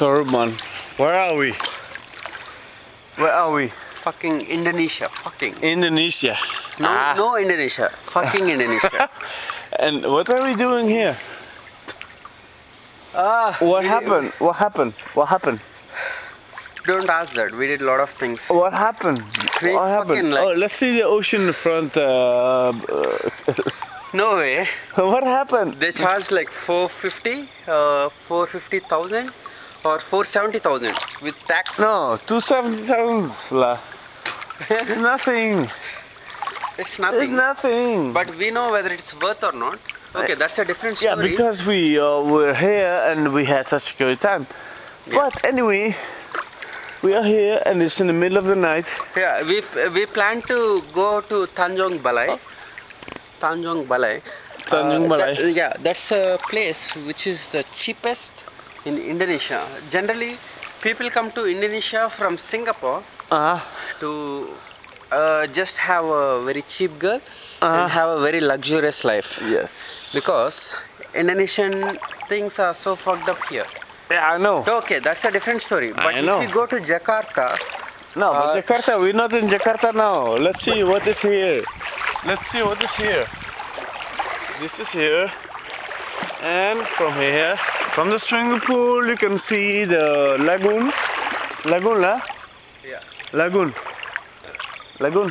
third one. Where are we? Where are we? Fucking Indonesia. Fucking. Indonesia. No, Ah. no Indonesia. Fucking Indonesia. And what are we doing here? ah, What we- happened? What happened? What happened? Don't ask that. We did a lot of things. What happened? We what happened? like- oh, let's see the ocean in front. Uh, No way. what happened? They charged like 450, uh, 450,000 or 470,000 with tax. No, two seventy thousand. lah. nothing. It's nothing. It's nothing. But we know whether it's worth or not. Okay, that's a different story. yeah, because we uh, were here and we had such a good time. But anyway, we are here and it's in the middle of the night. Yeah, we we plan to go to Tanjong Balai. Tanjong Balai. Tanjung Uh, Balai. that- yeah, that's a place which is the cheapest in Indonesia. Generally, people come to Indonesia from Singapore Ah, to uh, just have a very cheap girl Uh-huh. and have a very luxurious life. yes. Because Indonesian things are so fucked up here. Yeah, I know. Okay, that's a different story. But I know. if you go to Jakarta, No, but Uh, Jakarta, we're not in Jakarta now. Let's see what is here. Let's see what is here. This is here. And from here, from the swimming pool, you can see the lagoon. Lagoon, lah? Yeah. Lagoon. Lagoon.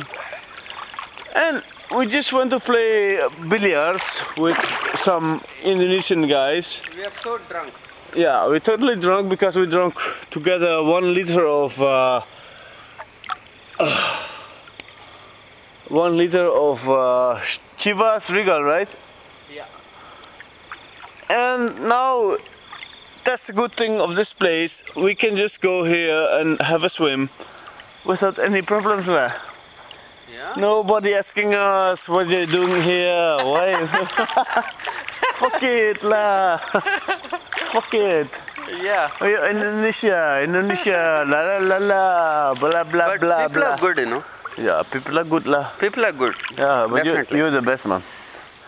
And we just went to play billiards with some Indonesian guys. we are so drunk. Yeah, we're totally drunk because we drank together one liter of uh, one liter of uh, Chivas Regal, right? Yeah. And now that's the good thing of this place. We can just go here and have a swim without any problems there. Yeah. Nobody asking us what you're doing here. Why? Fuck it lah. Fuck it. Yeah. Oh, yeah, Indonesia, Indonesia, la la la la, blah blah But blah people blah. are good, you know. Yeah, people are good lah. People are good. Yeah, but you, you're the best man.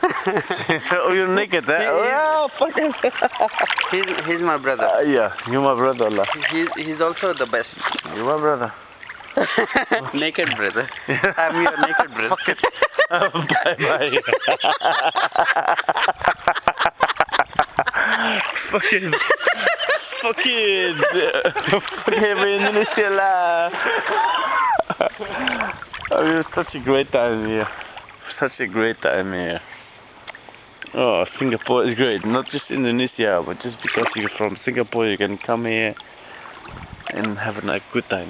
oh, you're naked, eh? Oh, yeah, fuck it. He's, he's my brother. Uh, yeah, you're my brother lah. He's, he's also the best. You're my brother. naked brother. I'm your naked brother. fuck bye bye. Fucking. Fucking. Fucking Indonesia lah. Oh, it was such a great time here. Such a great time here. Oh, Singapore is great. Not just Indonesia, but just because you're from Singapore, you can come here and have a good time.